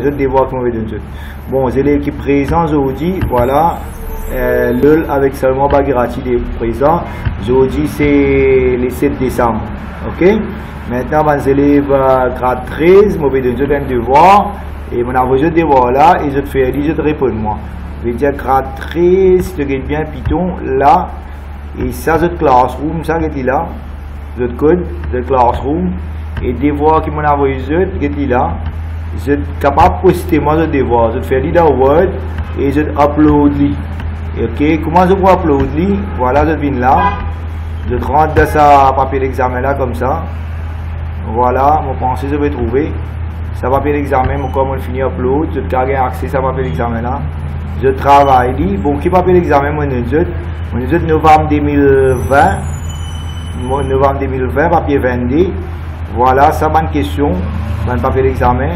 dire je devoir qu'on veut donner bon c'est l'équipe présent aujourd'hui voilà. Euh, avec seulement Bagirati est présent. Aujourd'hui c'est le 7 décembre ok? Maintenant les élèves grade 13 je vais donner un devoir et mon envoie de devoir là et je te fais je réponds moi. Je vais dire grade 13 si tu regardes bien Python là. Et ça c'est classroom ça qui là. Code de classroom. Et devoir qui m'ont envoyé qui là je suis capable de poster moi le devoir je fais dans Word. Et je upload lui ok comment je peux upload lui voilà je viens là. Je rentre dans sa papier d'examen là comme ça. Voilà mon pensée je vais trouver. Ça papier d'examen mon comme finit upload. Je garde accès ce papier d'examen là. Je travaille. Bon qui papier d'examen je mon novembre 2020 novembre 2020 papier 22 voilà ça bonne question. Bonne papier d'examen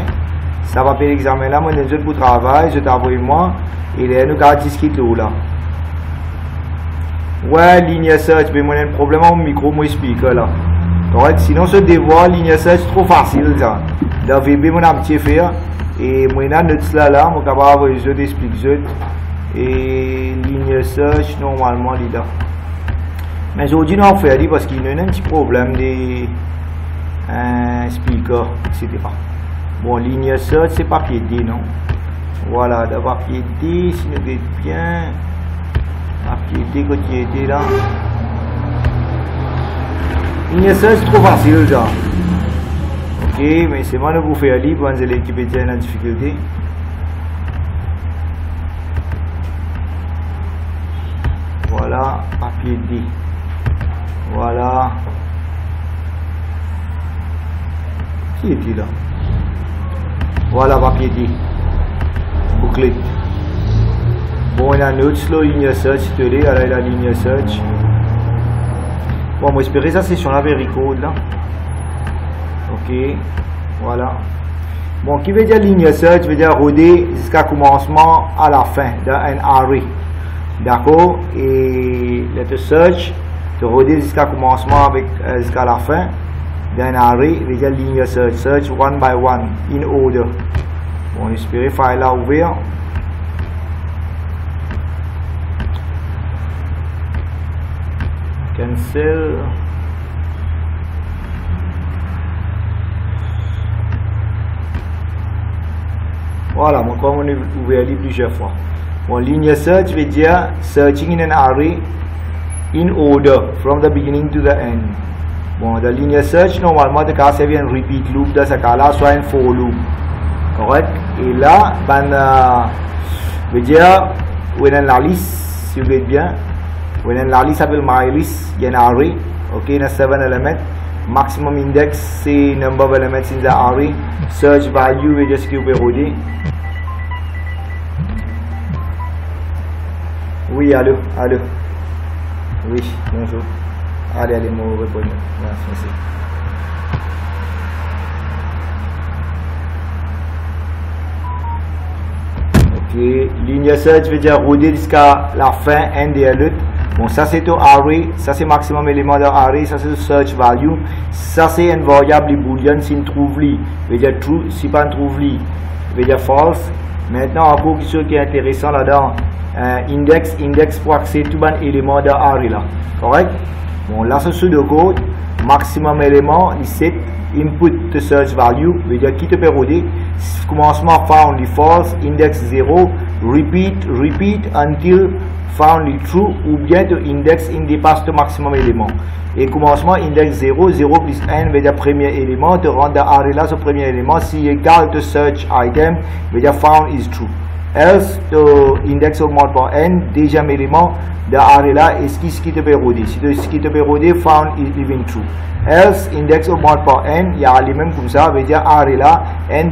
ça papier d'examen là moi je pour travail je t'envoie moi et là nous garde discuter là. Ouais ligne search mais moi j'ai un problème au micro moi speaker là. Correct sinon ce devoir ligne search trop facile ça. Dans VB mon petit faire et moi là notes là là moi capable je t'explique je et ligne search normalement là. Mais aujourd'hui nous fait parce qu'il y a un petit problème de euh, speaker etc bon ligne search c'est papier D non. Voilà de papier D si nous regardons bien. Papier D côté D là. Ligne search trop facile genre ok mais c'est moi de vous faire libre quand l'équipe est en difficulté. Voilà papier D. Voilà. Qui est-il là? Voilà papier D booklet bon il y a une autre ligne search télé y a la ligne search. Bon moi espérer ça session là code là. Ok voilà. Bon qui veut dire ligne search veut dire roder jusqu'à commencement à la fin d'un array. D'accord? Et let search de roder jusqu'à commencement avec euh, jusqu'à la fin d'un array veut dire ligne search. Search one by one in order bon espérer file là ouvert cancel voilà mon comme on est ouvert plusieurs fois Bon, linear search veut dire searching in an array in order from the beginning to the end. Bon, the linear search normalement c'est un repeat loop ce cas-là, soit un for loop. Correct? Et là, ben, euh, veut dire, when la liste, si vous voulez bien, when la liste s'appelle my list, il y a un array, ok, il y a 7 elements. Maximum index, c'est number of elements in the array. Search value ce que vous pouvez Oui, allô, allô. Oui, bonjour. Allez, allez, me répondre. Merci. Ok, ligne search veut dire rouler jusqu'à la fin, un des l'autre. Bon, ça c'est au array, ça c'est maximum élément de array, ça c'est search value. Ça c'est une variable boolean si on trouve li, veut dire true, si pas on trouve li, veut dire false. Maintenant, encore quelque chose qui est intéressant là-dedans, euh, index, index pour accéder tout bon élément de array là. Correct? Bon, là, c'est sur le code, maximum élément, set input to search value, veut dire qui te roder. Commencement found false, index 0, repeat, repeat until found true, ou bien to index in dépasse le maximum élément. Et commencement index 0, 0 plus 1 veut dire premier élément, te rendre array là ce premier élément, si égal to search item, veut dire found is true else the index augmente par n deuxième élément de array là est ce qui te roder si ce qui te roder found is even true else index augmente par n il y a les mêmes comme ça veut dire array là n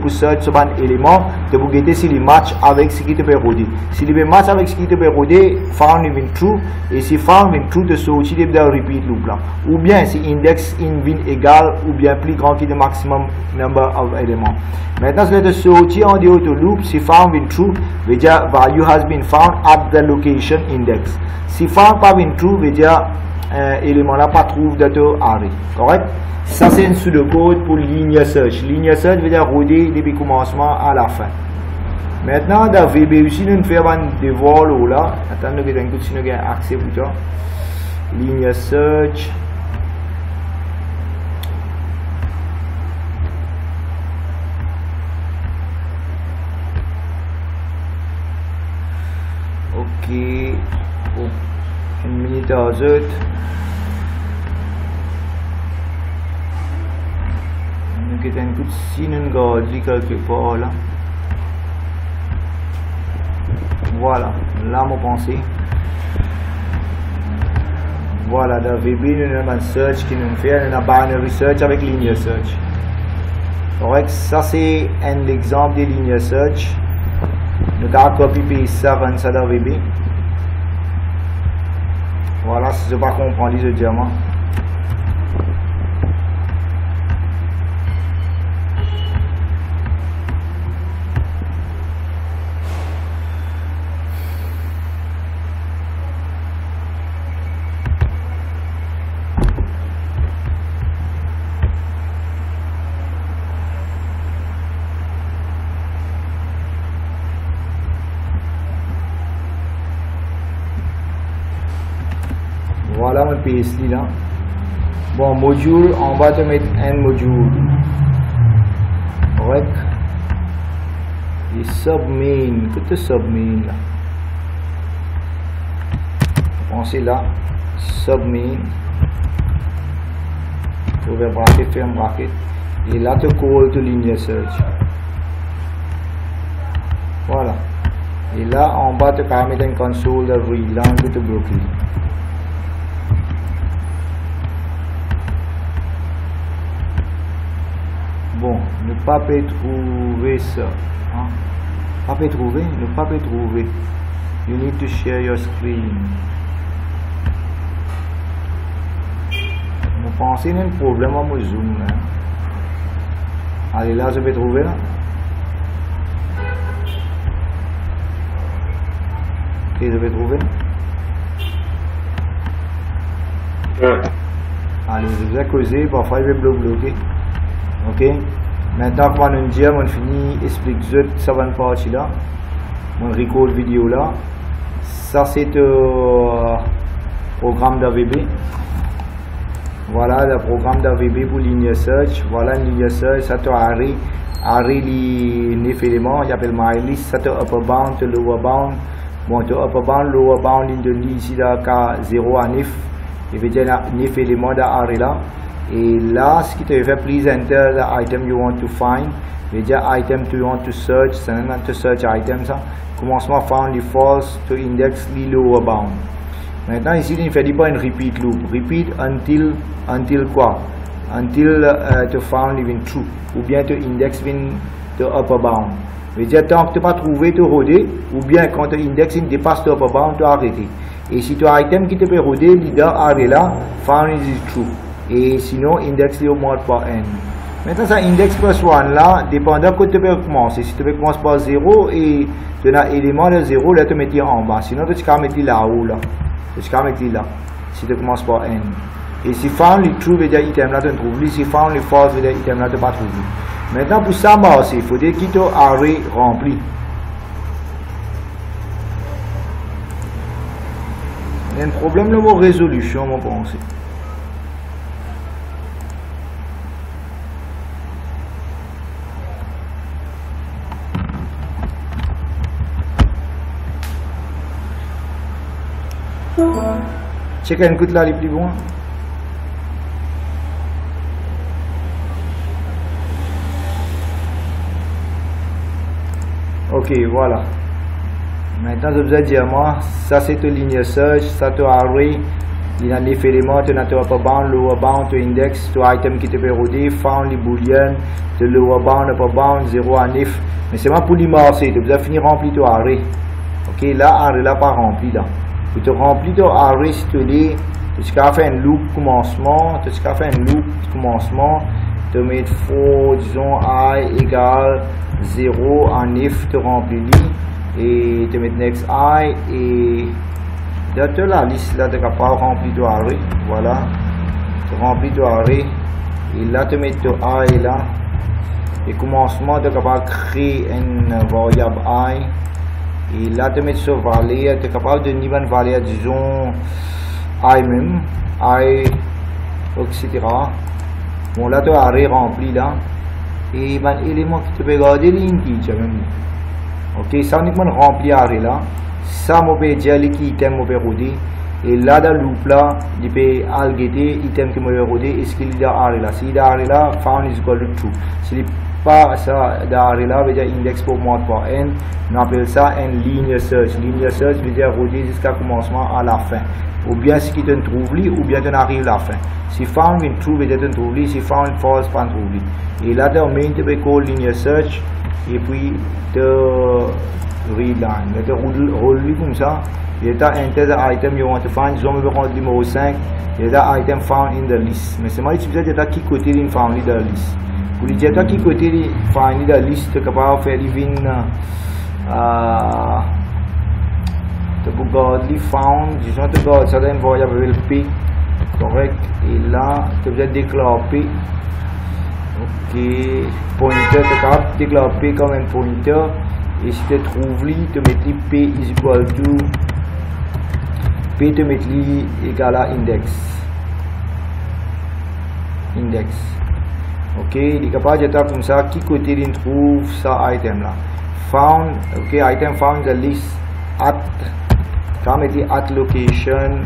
pour search sur un élément guetter si il match avec ce qui te peut roder si il match avec ce qui te peut roder found even true et si found even true de sortir de repeat loop là. Ou bien si index in bin égal ou bien plus grand que le maximum number of éléments. Maintenant si de sortir en dehors de loop si found in true dire value has been found at the location index. Si found pas in true dire euh, élément là pas trouve ton array correct? Ça, c'est une pseudo-code pour ligne search. Ligne search veut dire rouler depuis le commencement à la fin. Maintenant, dans VB aussi, nous faisons un devoir là. Attends, nous avons si nous avons accès pour ça. Ligne search. Ok. Une minute à autres. Nous avons un coup de signe quelque part là. Voilà, là mon pensée. Voilà, dans VB, nous avons un search qui nous fait, nous avons un research avec linear search. Correct, ça c'est un exemple de linear search. Nous avons copié ça dans VB. Voilà, je ne pas comprendre les diamants. voilà mon Là. Bon module on va te mettre un module. Correct. Et submain que te submain là. Pensez là submain ouvert bracket ferme bracket et là te call to linear search. Voilà. Et là en bas te mettre un console de read là on te Bon, ne pas peut trouver ça. Hein? Pas peut trouver, ne pas peut trouver. You need to share your screen. Je pense qu'il y a un problème à mon zoom. Hein? Allez, là, je vais trouver. Là. Ok, je vais trouver. Allez, je vais causer, parfois il va bloquer. Ok Maintenant, va nous dire, on finit explique cette partie là. On record vidéo là. Ça, c'est le euh, programme d'AVB. Voilà le programme d'AVB pour ligne search. Voilà ligne search. Ça te arrêt. Arrêt les 9 éléments. Il appelle MyList. Ça te upper bound, lower bound. Bon, tu upper bound, lower bound, ligne de ici, là, 0 à 9. Il veut dire 9 éléments d'arrêt là. Qui te fait, please enter the item you want to find. dire item you want to search, un to search item ça. Commencement found the false to index the lower bound. Maintenant ici, il fait pas une repeat loop. Repeat until, until quoi? Until uh, to found even true. Ou bien to index win the upper bound. Veut dire tant que tu pas trouvé, tu roder, ou bien quand tu index il dépasse le upper bound, tu arrêter. Et si tu as item qui te peut roder, leader arrêt là, found is true et sinon index au mode par n. Maintenant, ça index plus 1 là, dépendant que tu peux commencer. Si tu veux commencer par 0 et tu as élément de 0, là tu mets en bas. Sinon, tu peux mettre là-haut là. Tu peux mettre là. Si tu commences par n. Et si found les true veut dire item là tu trouves. Si found les false veut dire item là tu pas trouvé. Maintenant, pour ça il faut dire qu'il array rempli. Il y a un problème de résolution, mon pensée. Check un coup là les plus loin. Ok, voilà. Maintenant, je vous ai dit à moi, ça c'est une ligne search, ça c'est array. Il y a des éléments, tu as upper bound, lower bound, tu index, tu item qui te peut roder, found, les boolean, tu lower bound, upper bound, 0 à 9. Mais c'est pas pour l'immerser, tu as fini rempli ton array. Ok, là, array là pas rempli là. Tu te remplis de array si tu as fait un loop commencement, tu as fait un loop commencement, tu mets faux, disons i égale 0 en if, tu remplis et tu mets next i et de la liste là, tu n'as pas rempli de array, voilà, tu remplis de array Et là, tu mets ton i là. Et commencement, tu capable de créer une variable i. Là, tu mets sur valeur, tu es capable de une valeur, disons, i même, i, etc. Bon, là, tu as rempli là. Et ben, élément qui te peut garder l'integer même. Ok, ça uniquement rempli arrêt là. Ça, je peux dire qui item, je peux et là dans loop là il peut algeter item que je vais est-ce qu'il a arrêt là? Si il a arrêt là found is equal to true pas ça d'arrêt là veut dire index pour moi par n on appelle ça un linear search. Linear search veut dire rôder jusqu'à commencement à la fin. Ou bien ce qui te trouve li ou bien tu arrives à la fin. Si found in true veut dire tu trouve li si found false pas trouve et là dans main tu peux linear search et puis te read line tu roule comme ça. Il y a enter the item you want to find je vais numéro 5 il y a item found in the list. Mais c'est moi utiliser qui côté in found in the list pour dire qui côté find in the list tu capable faire living uh, tu peux garder found tu p correct et là tu peux déclarer p ok pointer tu capable déclarer p comme un pointer et si tu trouves li tu mets p is equal to ultimately égal à index index ok di kapa jata kumsa ki ko tirin truf sa item la found ok item found the list at kami di at location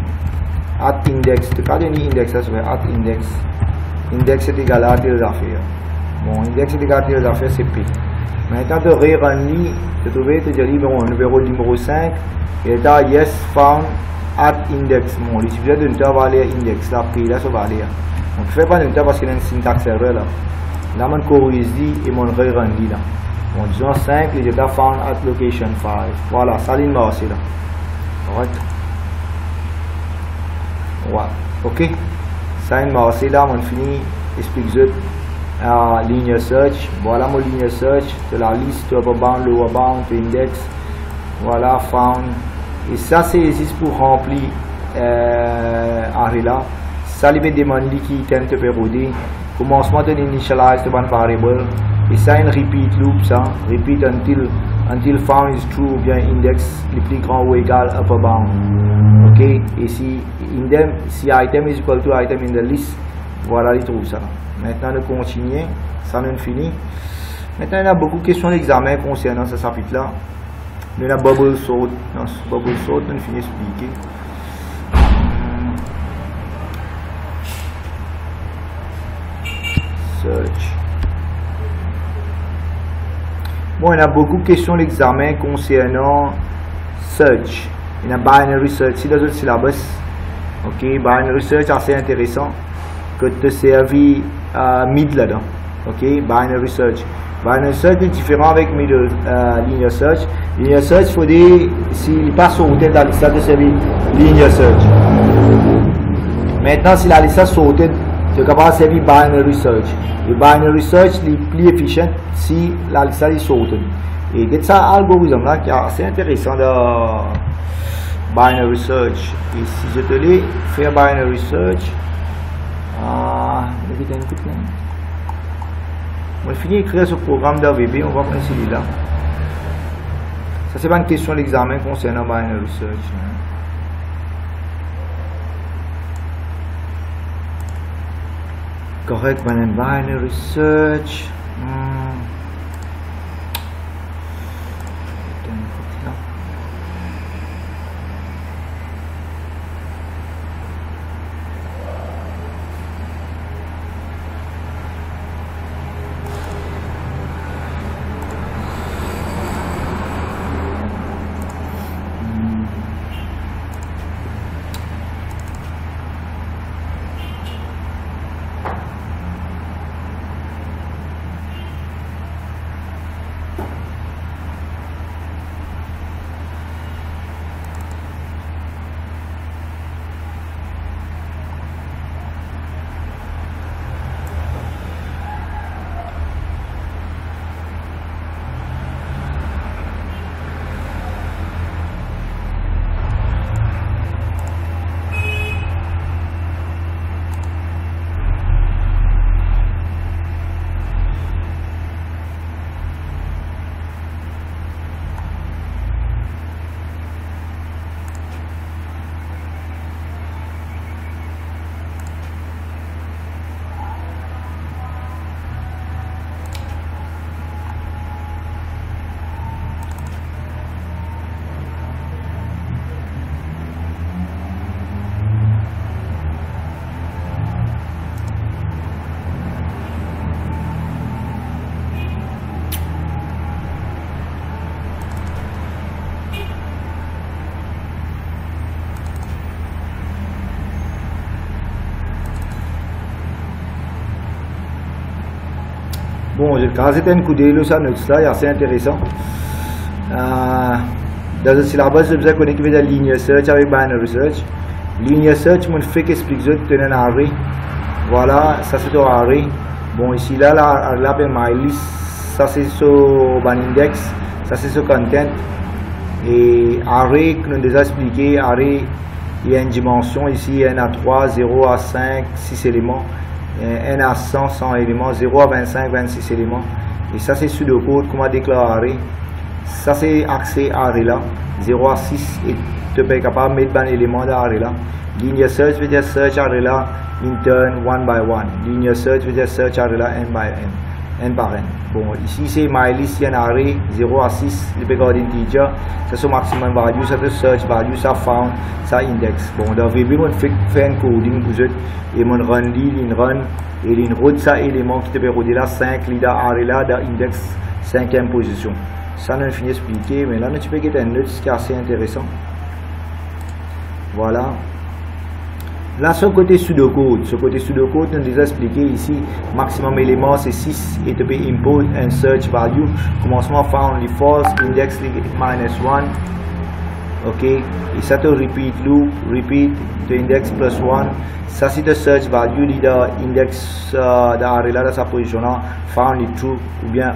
at index teka dia ni index lah as well at index. Index di galati rafia bon index di galati rafia cp maintenant de rire un lit de trouver te dire libre un numéro numéro 5 et da yes found at index. Bon il suffit de ne aller index la pile là ça va aller donc fais pas ne parce qu'il y a une syntaxe erreur là. Là mon corrige et mon re-rendu là. Bon disons 5 les états found at location 5 voilà ça ligne aussi là. Correct? Ouais. Ok? Ça une aussi là. On finit explique uh, linear search. Voilà mon linear search. De la liste upper bound lower bound index. Voilà found. Et ça, c'est pour remplir euh, là. Il demande qui item te péroder. Commencement de l'initialize de one variable. Et ça, une repeat loop, ça. Repeat until, until found is true ou bien index le plus grand ou égal upper bound. Ok? Et si, indem, si item is equal to item in the list, voilà, il trouve ça. Maintenant, on continue. Ça, on fini. Maintenant, il y a beaucoup de questions d'examen concernant ce chapitre-là. Mais la bubble sort, non, bubble sort, on finit expliquer. Bon, il y a beaucoup de questions l'examen concernant search. Il y a binary search, c'est dans le syllabus. Ok, binary search assez intéressant que te servir à mid là-dedans. Ok, binary search. Binary search est différent avec middle uh, linear search. Linear search, faut dire, s'il passe tête de la liste de servir linear search. Maintenant, si la liste saute, tu capable de servir binary search. Et binary search est plus efficient si la liste est saute. Et c'est ça algorithme là qui est assez intéressant de binary search. Et si je te dis faire binary search, on va finir d'écrire ce programme d'AVB, on va prendre celui-là. Ça, c'est pas une question d'examen concernant Binary Research. Hein. Correct, Binary Research. Hmm. Un coup d'œil sur notre slide, assez intéressant. Euh, dans le syllabus, je vous ai connecté avec la ligne search avec binary search. Ligne search, mon fait qu'explique je te un array. Voilà, ça c'est un array. Bon, ici là, là, là, là my list, ça c'est sur index, ça c'est sur content. Et array, que nous déjà expliqué, array, il y a une dimension ici, n à 3, 0 à 5, 6 éléments. N à 100, 100 éléments, 0 à 25, 26 éléments. Et ça c'est pseudocode, comment déclarer? Ça c'est accès array là, 0 à 6, et tu peux capable de mettre un élément d'array là. Ligne search veut dire search là, in turn, one by one. Ligne search veut dire search là, n by n. par n. Bon, ici c'est my list, y un array 0 à 6, il peut garder integer. Ça c'est maximum value, ça c'est search value, ça found, ça index. Bon, dans VB, on fait, un coding pour eux, et on run lit, run, et l'in route, ça élément qui te peut là, 5, là, array là, dans index, 5e position. Ça, on fini d'expliquer, mais là, tu peux get un autre, ce qui est assez intéressant. Voilà. Là, ce côté pseudocode, ce côté pseudocode, nous déjà expliqué ici, maximum élément c'est 6 et tu peux import un search value. Commencement found les false, index minus 1. Ok, et ça te repeat loop, repeat the index plus 1. Ça c'est le search value, leader index uh, de là, de sa position found is true ou bien,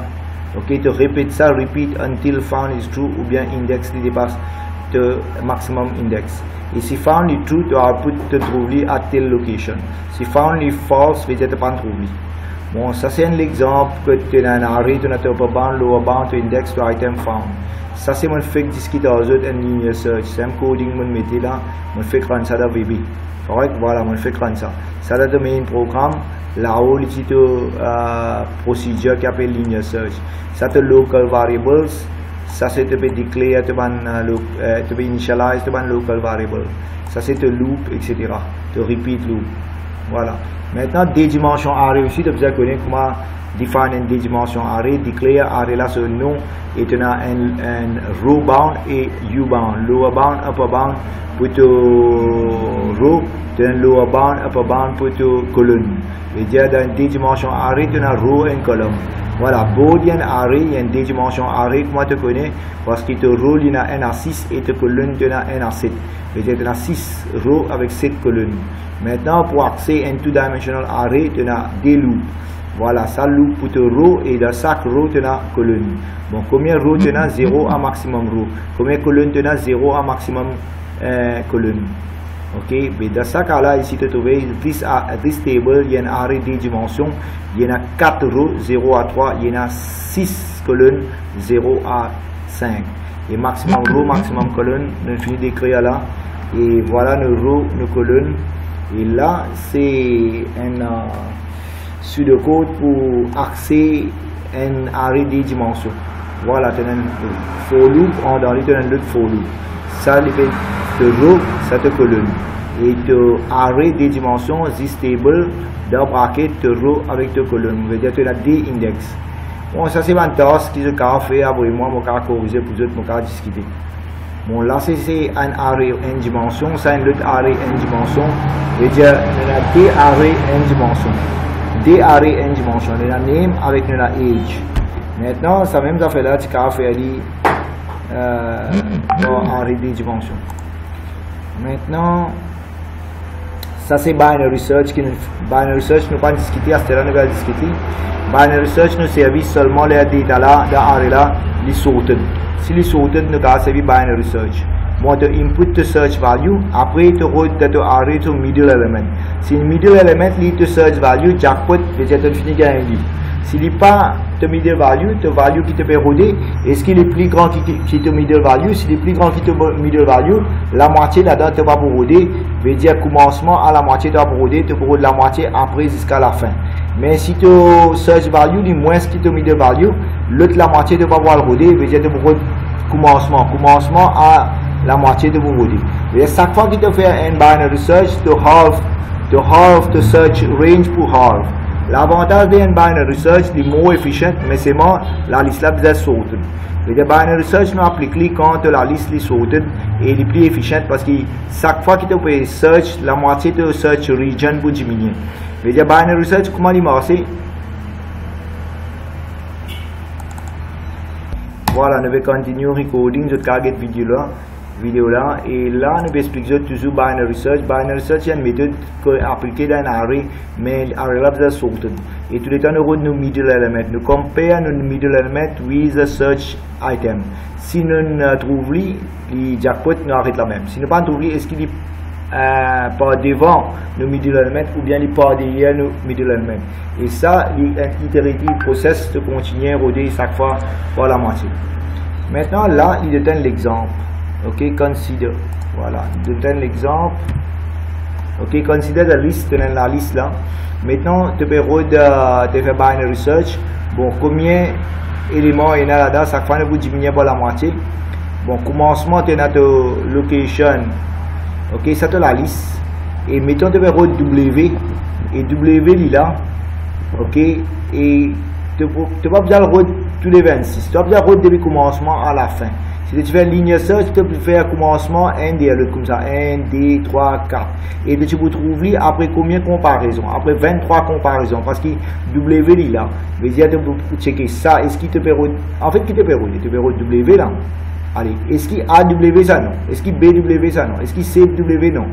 ok, tu répètes ça, repeat until found is true ou bien index dépasse le maximum index. Et si found is true, tu output te trouve à telle location. Si found is false, veut dire pas trouvé. Bon, ça c'est un exemple que tu as un array, tu as un bound, lower bound, tu index, tu item found. Ça c'est mon fait discuter aux autres en ligne search. C'est un coding mon métier là, mon fait run ça dans VB. Correct? Voilà, mon fait run ça. Ça c'est le main programme. Là-haut, il y a une procédure qui appelle ligne search. Ça c'est local variables. Ça c'est to be declare, to be, uh, to be initialize, to local variable. Ça c'est te loop, etc. Te repeat loop. Voilà. Maintenant, des dimensions array aussi, tu as connaître comment définir une dimension array. Declare array là, c'est nom. As un, un row bound et u bound. Lower bound, upper bound pour te row. Tu lower bound, upper bound pour te colonne. Et dire dans des dimensions array, tu as row et colonne. Voilà, Boolean array, il y a une dimension array que moi tu connais parce qu'il te roule il y a n à 6 et te colonne tu as n à 7. Et tu as 6 rows avec 7 colonnes. Maintenant, pour accéder à un two-dimensional array, tu as des loops. Voilà, ça loop pour te row et dans chaque row tu as colonne. Bon, combien de rows tu as 0 à maximum row. Combien de colonnes tu as 0 à maximum euh, colonne. Ok, mais dans ce cas-là, ici, tu trouves this, uh, this table, il y a un array de dimensions, il y en a 4 rows, 0 à 3, il y en a 6 colonnes, 0 à 5. Et maximum row, maximum colonne, nous finissons d'écrire là. Et voilà nos rows, nos colonnes. Et là, c'est un uh, pseudocode pour à un array de dimensions. Voilà, tu as un for loop, en dans autre for loop. Ça, les c'est une colonne. Et de array des dimensions, this table, de bracket row avec deux colonnes. On veut dire que tu as des index. Bon, ça c'est tâche que je vais faire après moi, je vais corriger pour autres, je vais discuter. Bon, là c'est un array en dimension, c'est un autre array en dimension. veut dire on a des arrays en dimension. Des arrays en dimension. On a name avec une age. Maintenant, ça même ça fait là, tu peux faire euh, array des dimensions. Maintenant, ça c'est binary search. Qui, binary search, nous pas discuter, à ce là nous discuter. Binary search nous servit seulement les data là, dans array là, les sorted. Si les sorted, nous allons servir binary search. Moi, tu input the search value, après tu route de array to middle element. Si le middle element lit to search value, jackpot, déjà tu finis gagner. S'il n'est pas de middle value, de value qui te peut roder, est-ce qu'il est plus grand qui, qui te middle value S'il est plus grand qui te middle value, la moitié là-dedans te va pour roder, veut dire commencement à la moitié tu vas pour roder, tu la moitié après jusqu'à la fin. Mais si tu search value est moins qui te middle value, l'autre la moitié tu vas pouvoir roder, veut dire tu roder commencement, commencement à la moitié de vous. Et chaque fois que tu fais un binary search, tu half, tu half the search range pour L'avantaj det är binary search, det är efficient, men c'est mer la lista blir sorted. Vid en binary search nu appliquer quand la liste blir sorted et det blir efficient parce que chaque fois que tu fais search, la moitié de search region blir diminuée. Vid en binary search, comment il marche Voilà, je vais continuer recording, je vais cette vidéo là. Et là, nous expliquer toujours binary search. Binary search est une méthode appliquée dans un array, mais l'array là est sorted. Et tout le temps, nous avons middle element. Nous compare nos middle element with the search item. Si nous trouvons les jackpot, nous arrêtons la même. Si nous ne trouvons pas, est-ce qu'il est euh, par devant le middle element ou bien les par derrière le middle element. Et ça, l'iterative process de continuer à roder chaque fois par la moitié. Maintenant, là, il donne l'exemple. OK, consider. Voilà, il donne l'exemple. OK, consider la liste, donne la liste là. Maintenant, tu peux faire binary search. Bon, combien d'éléments il y a là-dedans, chaque fois, vous diminuez par la moitié. Bon, commencement, tu as location ok ça te la liste et mettons tu vas W et W là ok et tu vas besoin de tous les 26 tu vas depuis le commencement à la fin si tu fais une ligne search, tu peux faire commencement 1, 2, l'autre comme ça, 1, 2, 3, 4. Et tu peux trouver après combien de comparaisons? Après 23 comparaisons, parce que W là, veut dire tu peux checker ça, est-ce qu'il te permet, en fait, qui te permet, tu peux W là, Allez, est-ce qu'il AW ça non? Est-ce qu'il BW ça non? Est-ce qu'il CW non?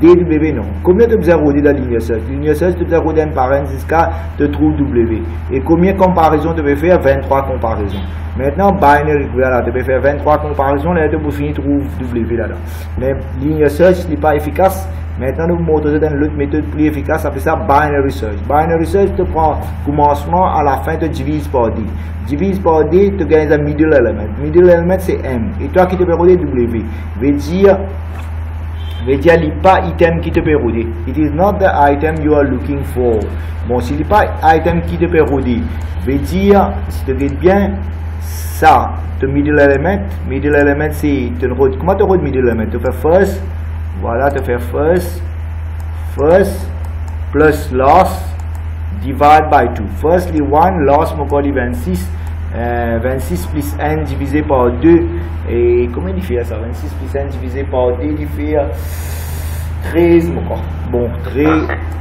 DW non Combien de la ligne search Ligne search, tu besoin de un parent jusqu'à te trouve W. Et combien de comparaisons tu faire? 23 comparaisons. Maintenant, binary, voilà, tu peux faire 23 comparaisons, là, tu peux finir trouve W là. Mais ligne search n'est pas efficace. Maintenant, nous montrons dans l'autre méthode plus efficace, ça fait ça binary search. Binary search, tu prends commencement à la fin, tu divises par D. Divise par D, tu gagnes un middle element. Middle element, c'est M. Et toi qui te peux W, veut dire veut dire il pas item qui te peut It is not the item you are looking for. Bon, s'il n'est pas item qui te peut veut dire, si tu regardes bien, ça, le middle element, middle element c'est, comment tu rodes middle element? Tu fais first, voilà, tu fais first, first, plus loss, divide by 2. Firstly, 1, loss, mon 26. Euh, 26 plus 1 divisé par 2. Et comment il fait ça 26 plus 1 divisé par 2, il fait 13. Bon, 13,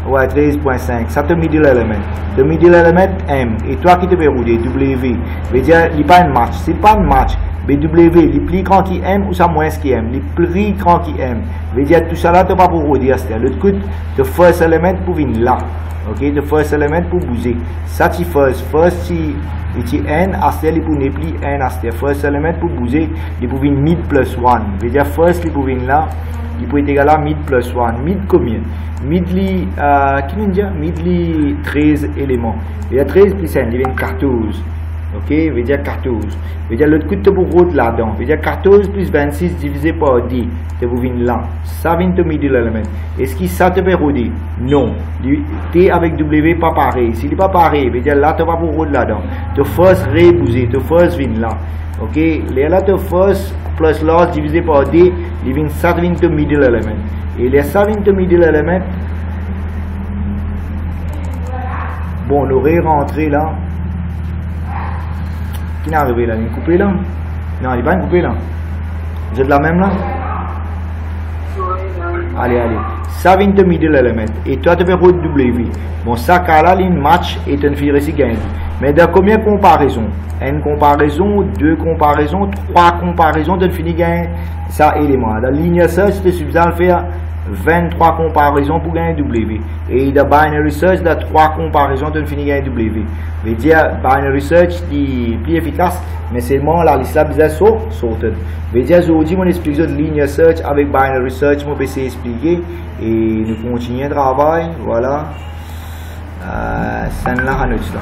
ouais, 13.5. Ça, c'est le middle element. Le middle element M. Et toi qui te rouler W. Veut dire, il n'y a pas un match. C'est pas un match. BW, il est plus grand qui M ou ça moins qui M. Il est plus grand qui M. Veut dire, tout ça là, tu pas pour redire. L'autre coup, le first element pour venir là. Ok, le first element pour bouger. Ça, c'est first. First, c'est n, after, il pour ne plus n, after. First element pour bouger, il pour venir mid plus 1. Veut dire, first, pour venir là, il peut être égal à mid plus 1. Mid combien? Mid, li, euh, qui Mid, li 13 éléments. A 13 plus 1, il y a 14. Ok, veut dire 14. Veut dire l'autre coup de pour route là-dedans. Veut dire 14 plus 26 divisé par 10. C'est vous venir là. Ça vient de middle element. Est-ce que ça te peut rouler Non. T avec W pas pareil. S'il n'est pas pareil, veut dire là tu vas pour route là-dedans. Tu force rebouser, tu force venir là. Ok, là tu force plus loss divisé par D, il vient ça vient de middle element. Et les ça vient de middle element. Bon, on aurait rentré là. Qui est arrivé là Il est coupé là Non, il n'est pas coupé là. Vous êtes la même là? Allez, allez. Ça vient de middle element. Et toi, tu fais route W. Bon, ça, là, une match et tu fais ici gagne. Mais de combien de comparaisons Une comparaison, deux comparaisons, trois comparaisons, tu finis gagne ça élément. La ligne search, c'est suffisant de faire 23 comparaisons pour gagner W. Et de binary search, de 3 comparaisons, tu finis gagner W. Veut dire, binary search est plus efficace, mais seulement la liste là, so, sorted. Veut dire, aujourd'hui, mon explique de ligne search avec binary search, mon PC expliquer. Et nous continuons le travail, voilà. Euh, c'est là, là.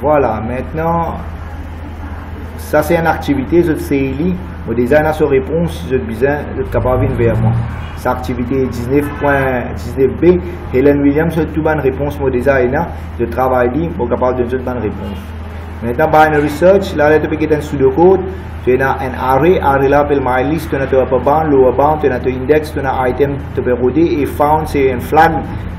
Voilà, maintenant, ça c'est une activité, je sais, je design sa réponse, je besoin de capable de vers moi. Cette activité 19.19b, Helen Williams, c'est une bonne réponse, mon design, je travaille, je capable de une bonne réponse. Maintenant, binary search, là, tu peux un pseudocode, tu as un array, array là, appelle my list, tu as un upper bound, lower bound, tu as un index, tu as un item, tu peux roder, et found, c'est un flag.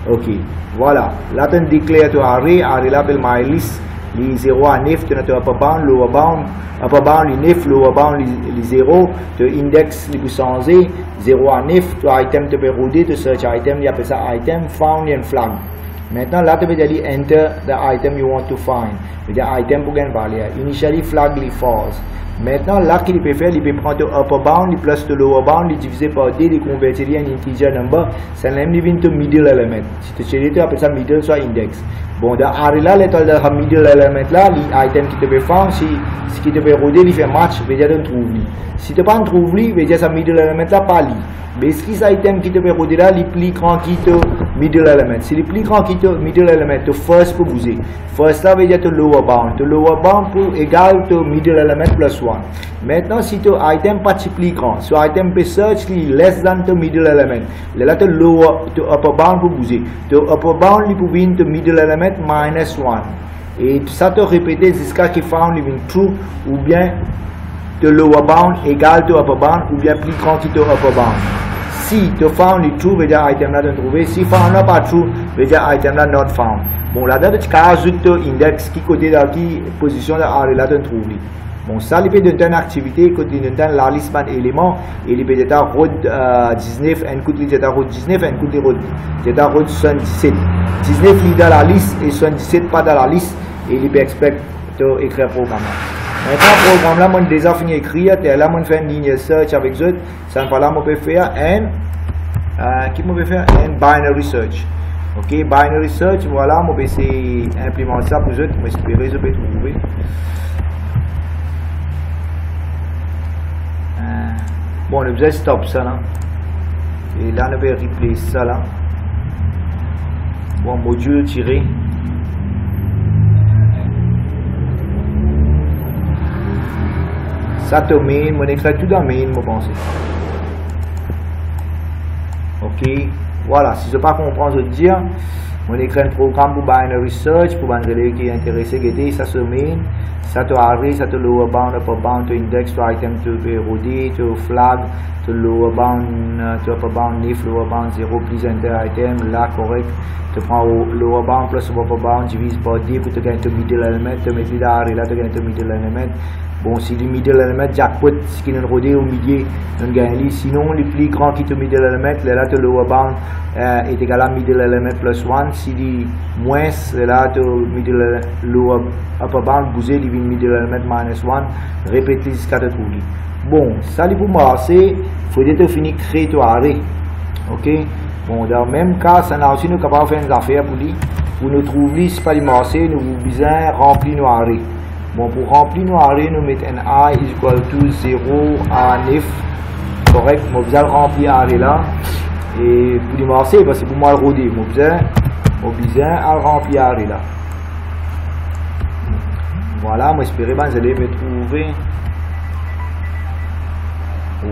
Ok, voilà. Là, tu déclares ton array, array là, appelle my list, les 0 à 9, tu as upper bound, lower bound, upper bound, les 9, lower bound, les 0, tu index, les changer, 0 à 9, tu item, tu peux roder, tu search item, il appelle ça item, found, et flag. Maintenant, là, tu veux dire enter the item you want to find. Dire item pour gagner valeur. Initially flag les false. Maintenant, là, qu'il peut faire, il peut prendre le upper bound, le plus le lower bound, il diviser par d, il convertir en integer number, c'est le même niveau to middle element. Si tu cherches, tu appelles ça middle soit index. Bon, dans R là, l'étoile de middle element là, l'item qui te peut faire, si, ce qui te peut roder, il fait match, veut dire de trouver. Si tu pas trouver, veut dire ça middle element là, pas li. Mais ce qui item qui te peut roder là, il plus grand qui te middle element. Si il plus grand qui te middle element, tu first pour bouger. First là veut dire te lower bound. Te lower bound pour égal te middle element plus 1. Maintenant, si tu item pas plus grand, so item peut search less than te middle element. Là, te lower, te upper bound pour bouger. Te upper bound pour venir te middle element minus 1. Et ça te répéter jusqu'à qu'il found living true ou bien te lower bound égal to upper bound ou bien plus grand que te upper bound. Si te found est true, dire item de trouver. Si found là pas true, dire item là not found. Bon, là-dedans, tu as ajouté index qui côté de qui position là, là de trouver. Bon, ça, peut donner une activité, côté de la liste d'éléments, et il peut être road 19, un côté de road 19, un côté de road 77. 19 est dans la liste et 77 pas dans la liste, et peut expect de écrire programme. Maintenant, le programme là, moi déjà fini d'écrire, et là, moi fait une ligne search avec eux, ça me fait là, moi peux faire un, euh, qui peut faire un binary search. Ok, binary search, voilà, moi vais essayer d'implémenter ça pour eux, moi espérer je vais trouver. Bon, on a stop ça là. Et là, on va replace ça là. Bon, module tiré. Ça met, on écrit tout dans main, je pense. Ok, voilà, si je ne pas comprendre, je dire, on écrit un programme pour binary search, pour relais qui est intéressé, ça se met, ça te array, ça te lower bound, upper bound, to index, to item, to erodé, to flag, to lower bound, to upper bound, if lower bound 0, please enter item, là correct, tu prends lower bound plus upper bound, divise par d pour te gagner ton middle element, tu mets l'array là, tu gagnes middle element. Bon, si le middle element jackpot, ce qui est rodé au milieu, on gagne. Sinon, le plus grand qui te middle element, là, tu lower bound euh, est égal à middle element plus 1. Si le moins, là, tu middle lower upper bound, bouger, il middle element minus 1. Répétez jusqu'à te trouver. Bon, ça, pour moi, c'est, faut tu finisses créer ton arrêt. Ok? Bon, dans le même cas, ça n'a aussi nous capable de faire une affaire pour lui. Pour nous trouver, si pas marché, nous vous besoin remplir nos arrêts. Bon, pour remplir nos arrêts, nous mettons un i is equal to 0 à 9. Correct, nous besoin remplir l'arrêt là. Et pour les marcher, parce que pour moi le nous besoin à remplir l'arrêt là. Voilà, j'espère que vous allez me trouver.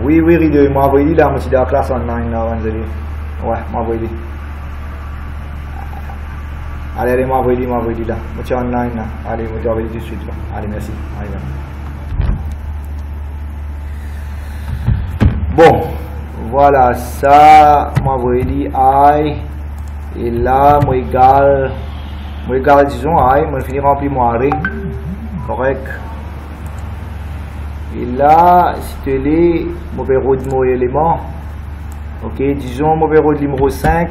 Oui, oui, Rideau, il m'a envoyé là, je suis dans la classe online là, vous allez. Ouais, m'a envoyé. Allez, allez, m'envoyez, m'envoyez là. Moi, je suis online là. Allez, vous envoyer tout de suite là. Allez, merci. Allez, là. Bon, voilà, ça, m'envoyez dit I. Et là, moi égal, moi égal, disons I, moi finis remplir mon arrêt. Correct. Et là, si tu es, bureau de mon élément. Ok, disons bureau de numéro 5,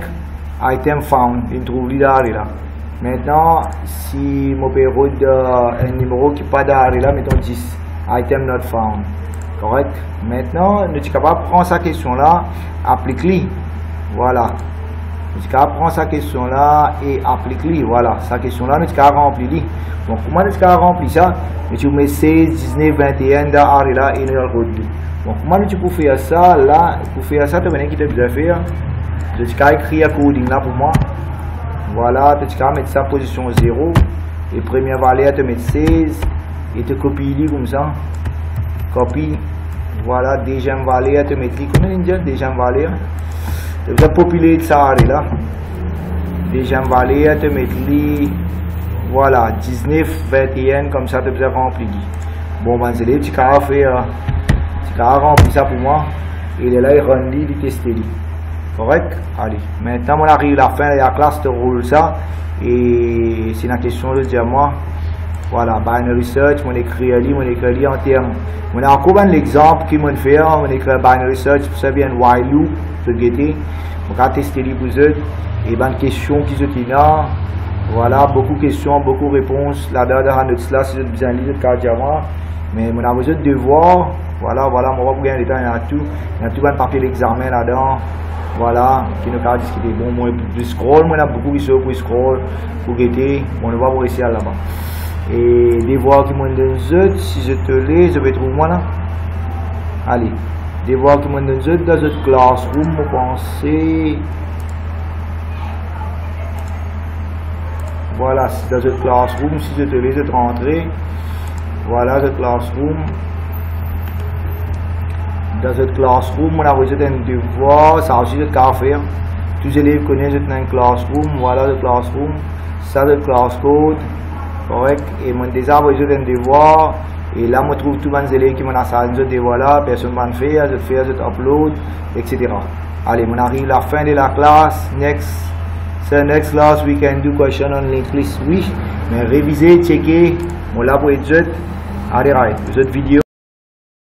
item found, il trouve l'arrêt là. Maintenant, si mon bureau de un numéro qui n'est pas d'arrêt là, mettons 10, item not found. Correct? Maintenant, nous sommes capables de prendre sa question là, applique-le. Voilà. Nous sommes capables de prendre sa question là et applique-le. Voilà. Sa question là, nous sommes capables de remplir. Donc, comment nous sommes capables de remplir ça? Nous mettons 16, 19, 21 dans l'arrêt là et nous le Donc, comment nous pouvons faire ça là? Pour faire ça, tu as besoin faire? Je capable d'écrire un coding là pour moi. Voilà, tu vas mettre sa position 0. Et première valeur, tu mets 16. Et tu copies comme ça. Copie. Voilà, deuxième valeur, tu mets combien de deuxième valeur? Tu vas populer ça là. Deuxième valeur, tu mets voilà, 19, 21, comme ça tu vas remplir. Bon, ben, c'est tu vas faire, tu vas remplir ça pour moi. Et là, il rend il teste. Allez. Maintenant, on arrive à la fin de la classe de roule ça. Et c'est une question de moi. Voilà, binary search, on écrit ali, on écrit en termes. On a encore un exemple qui m'a fait, on écrit binary search, pour ça bien while loop, pour guetter. On va tester les vous Et ben, questions qui sont là. Voilà, beaucoup de questions, beaucoup de réponses. Là-dedans, dans notre là, si vous avez besoin de lire le Mais on a besoin de devoirs. Voilà, voilà, on va vous gagner le temps, il y a tout. Il y a tout un papier d'examen là-dedans. Voilà, qui nous a discuté. Bon, moi, je scroll, moi, il beaucoup qui sont pour scroll, pour guetter. On va voir ici là-bas. Et devoirs qui m'ont donné, si je te lis, je vais trouver moi là. Allez, devoirs qui m'ont donné dans cette classroom, vous pensez. Voilà, dans cette classroom, si je te te rentrer. Voilà, cette classroom dans cette classroom, on a besoin d'un devoir, ça aussi de faire. Tous les élèves connaissent une classroom, voilà le classroom, ça le class code, correct. Et mon déjà besoin d'un devoir, et là, je trouve tous les élèves qui m'ont assigné ce devoir là, personne ne faire, je fais, je upload, etc. Allez, on arrive à la fin de la classe, next. So next class we can do question on list. Oui, mais réviser, checker, on l'a pour être Allez, right, cette vidéo.